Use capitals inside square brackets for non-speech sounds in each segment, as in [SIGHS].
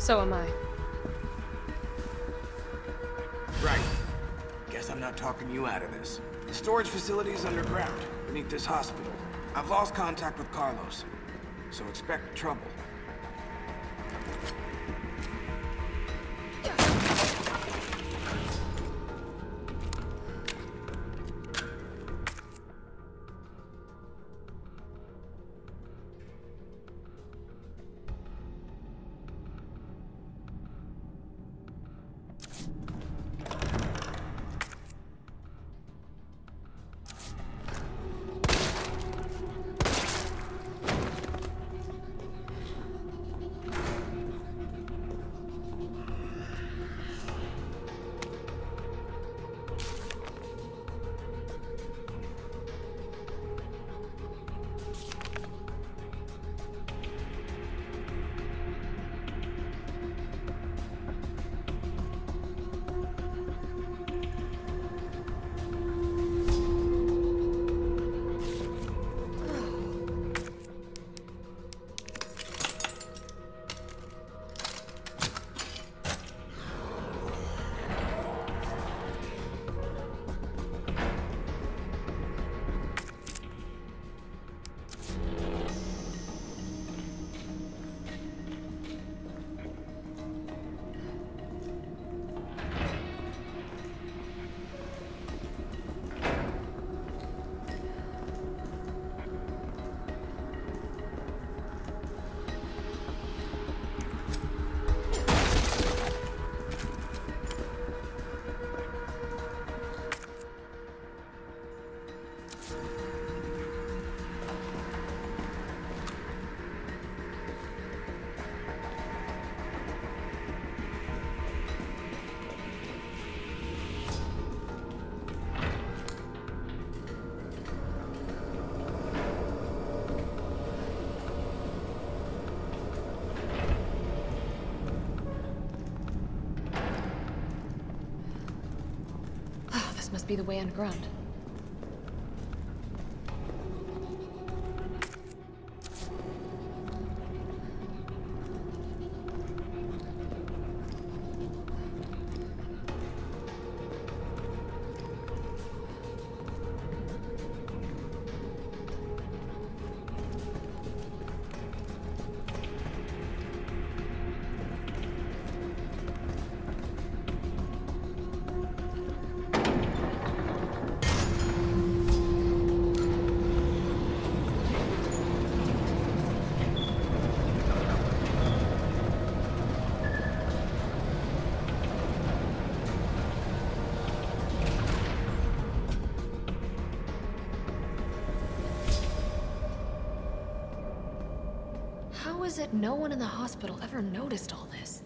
So am I. Right. Guess I'm not talking you out of this. The storage facility is underground, beneath this hospital. I've lost contact with Carlos, so expect trouble. Must be the way underground. Is it no one in the hospital ever noticed all this?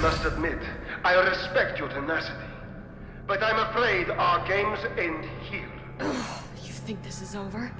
I must admit, I respect your tenacity. But I'm afraid our games end here. [SIGHS] You think this is over?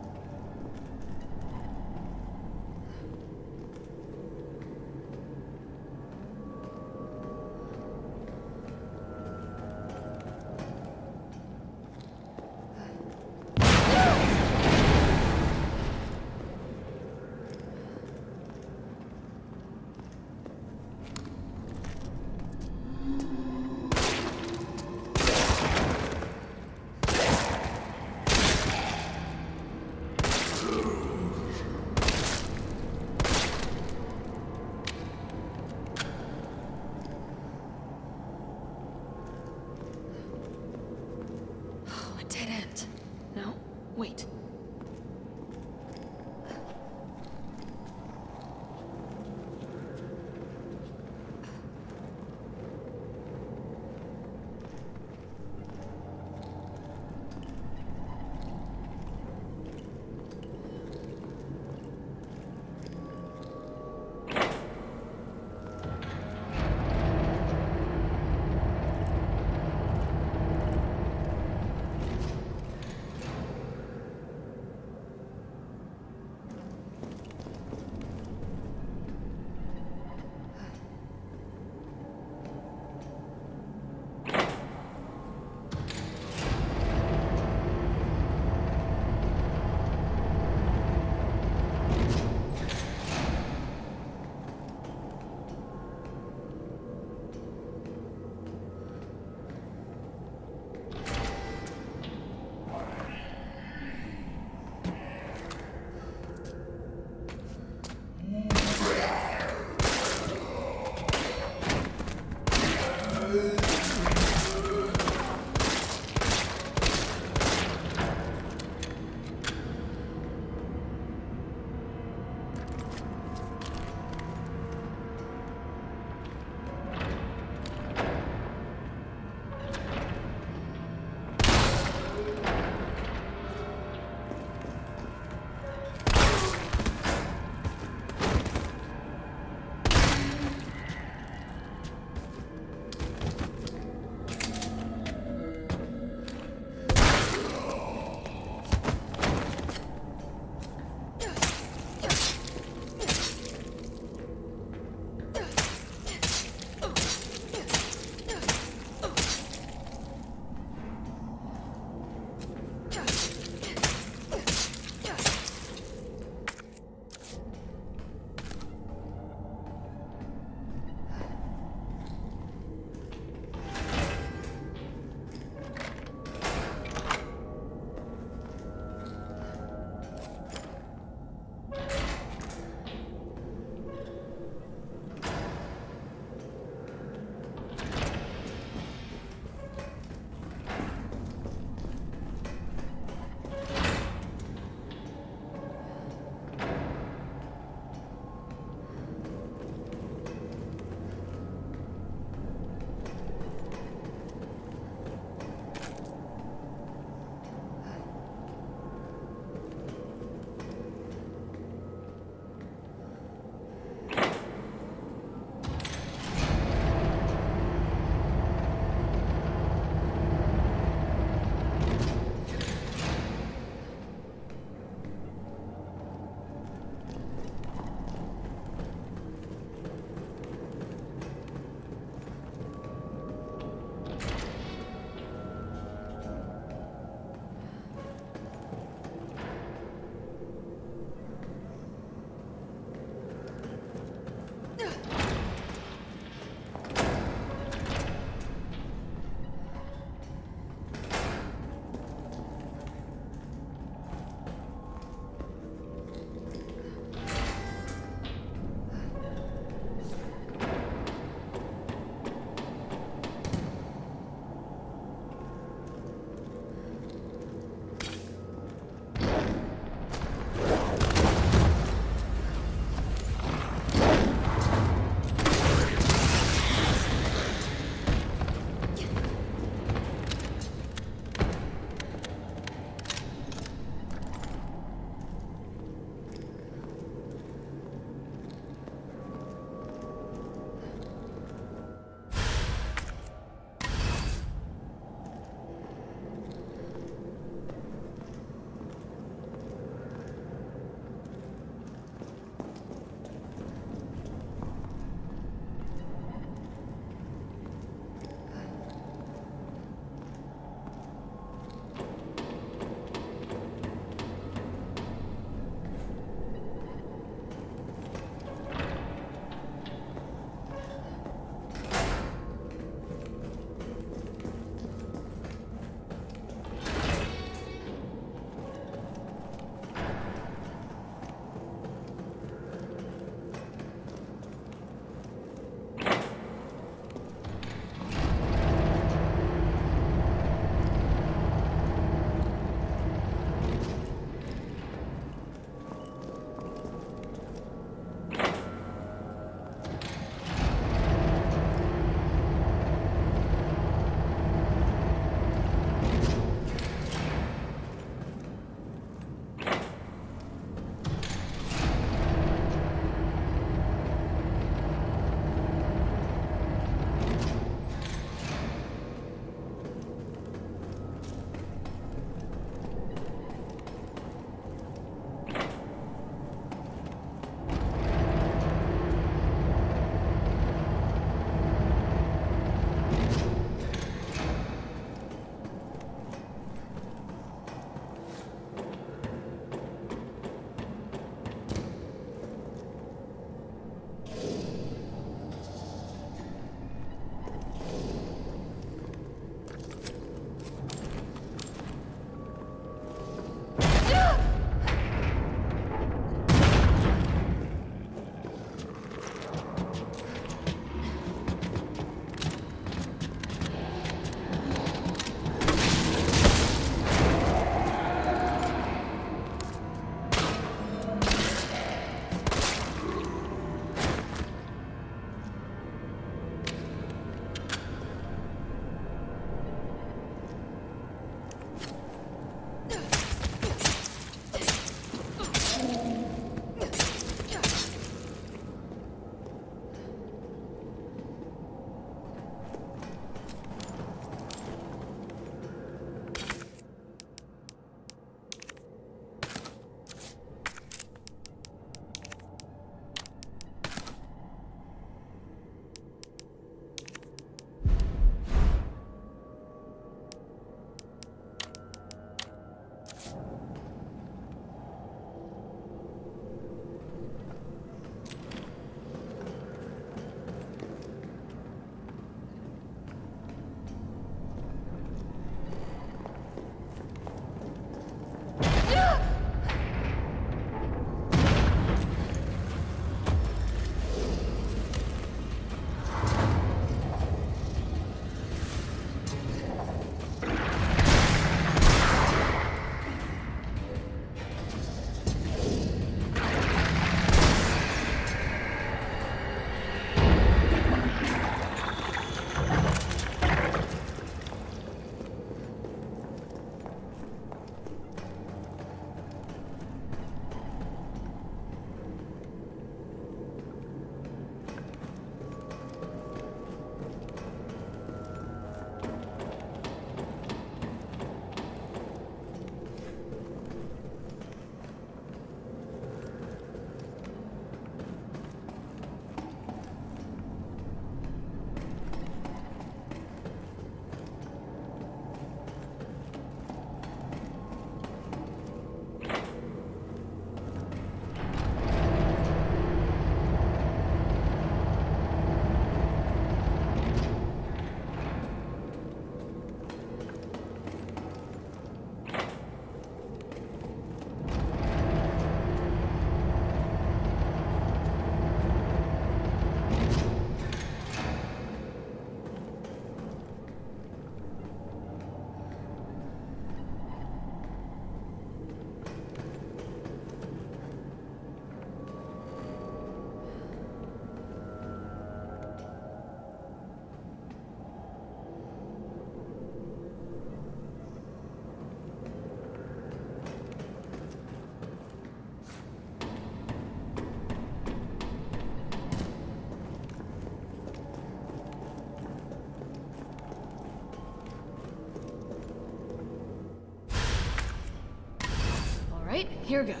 Here goes.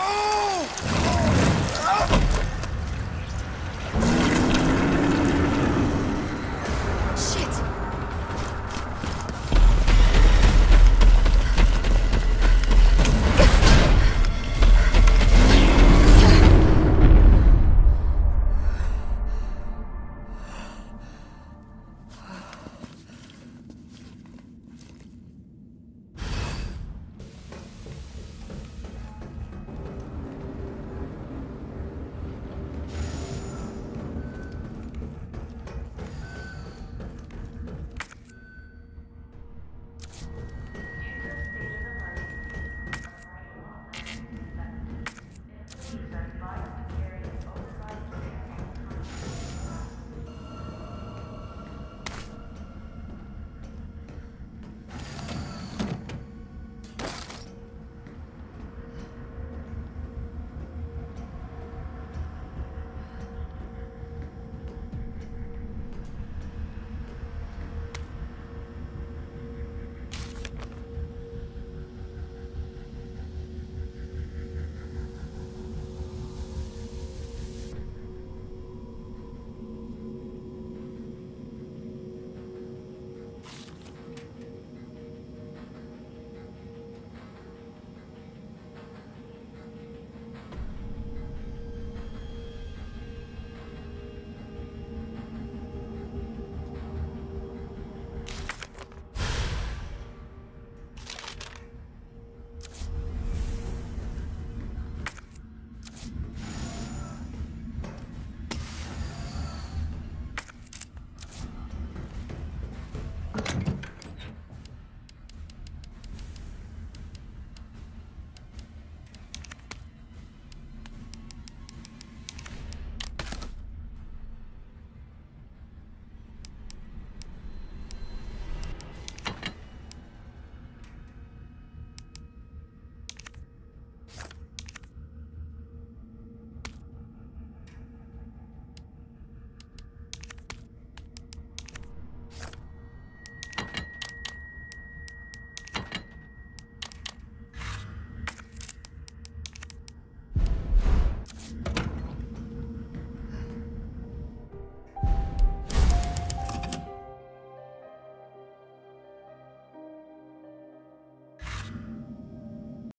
Oh!